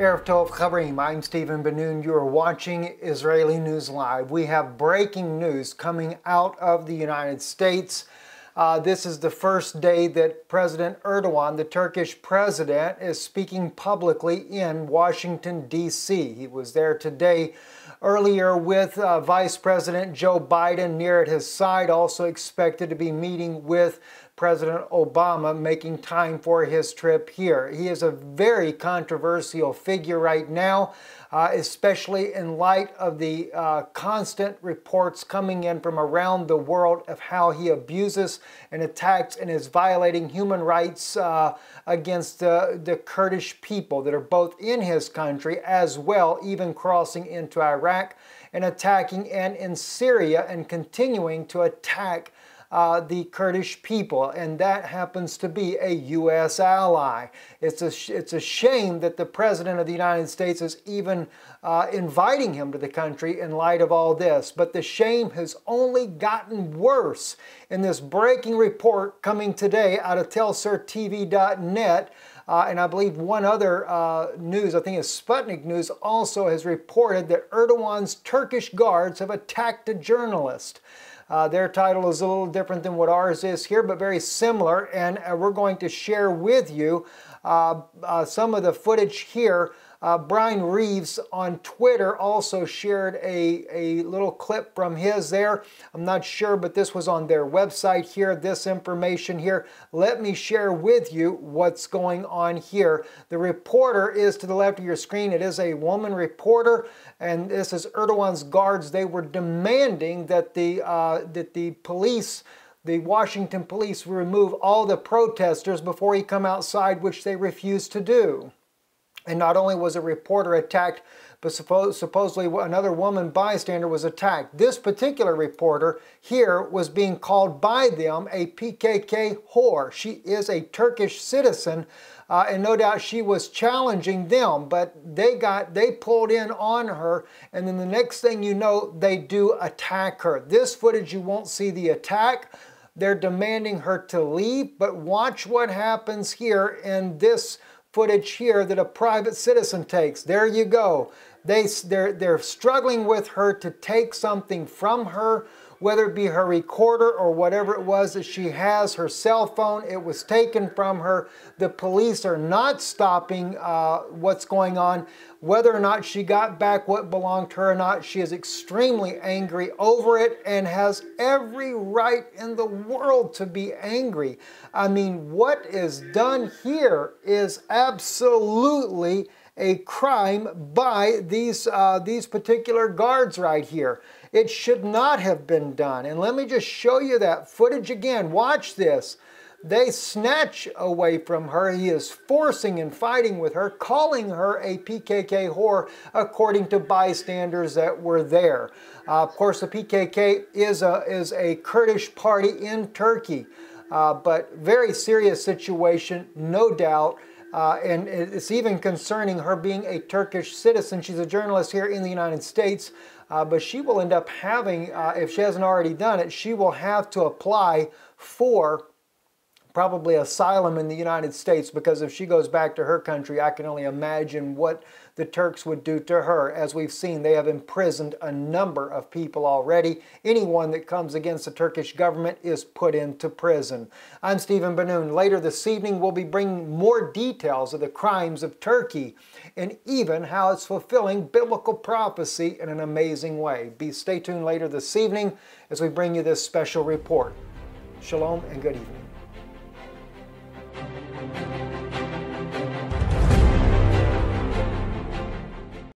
Erev Tov Chavrim, I'm Stephen Ben-Nun. You are watching Israeli News Live. We have breaking news coming out of the United States. Uh, this is the first day that President Erdogan, the Turkish president, is speaking publicly in Washington, D.C. He was there today earlier with uh, Vice President Joe Biden near at his side, also expected to be meeting with President Obama making time for his trip here. He is a very controversial figure right now, uh, especially in light of the uh, constant reports coming in from around the world of how he abuses and attacks and is violating human rights uh, against the Kurdish people that are both in his country as well, even crossing into Iraq and attacking and in Syria and continuing to attack uh, the Kurdish people, and that happens to be a U.S. ally. It's a, it's a shame that the President of the United States is even uh, inviting him to the country in light of all this. But the shame has only gotten worse in this breaking report coming today out of teleSURtv.net. Uh, and I believe one other uh, news, I think it's Sputnik News, also has reported that Erdogan's Turkish guards have attacked a journalist. Uh, their title is a little different than what ours is here, but very similar. And uh, we're going to share with you uh, uh some of the footage here uh, Brian Reeves on Twitter also shared a, a little clip from his there. I'm not sure, but this was on their website here, this information here. Let me share with you what's going on here. The reporter is to the left of your screen. It is a woman reporter, and this is Erdogan's guards. They were demanding that the, uh, that the police the Washington police remove all the protesters before he come outside, which they refused to do. And not only was a reporter attacked, but supposedly another woman bystander was attacked. This particular reporter here was being called by them a PKK whore. She is a Turkish citizen, uh, and no doubt she was challenging them, but they got they pulled in on her, and then the next thing you know, they do attack her. This footage you won't see the attack. They're demanding her to leave, but watch what happens here in this footage here that a private citizen takes. There you go. They, they're, they're struggling with her to take something from her, whether it be her recorder or whatever it was that she has, her cell phone, it was taken from her. The police are not stopping uh, what's going on. Whether or not she got back what belonged to her or not, she is extremely angry over it and has every right in the world to be angry. I mean, what is done here is absolutely a crime by these, uh, these particular guards right here. It should not have been done. And let me just show you that footage again. Watch this. They snatch away from her. He is forcing and fighting with her, calling her a PKK whore, according to bystanders that were there. Uh, of course, the PKK is a, is a Kurdish party in Turkey, uh, but very serious situation, no doubt. Uh, and it's even concerning her being a Turkish citizen. She's a journalist here in the United States, uh, but she will end up having, uh, if she hasn't already done it, she will have to apply for probably asylum in the United States because if she goes back to her country, I can only imagine what the Turks would do to her. As we've seen, they have imprisoned a number of people already. Anyone that comes against the Turkish government is put into prison. I'm Stephen Ben-Nun. Later this evening, we'll be bringing more details of the crimes of Turkey and even how it's fulfilling biblical prophecy in an amazing way. Be stay tuned later this evening as we bring you this special report. Shalom and good evening.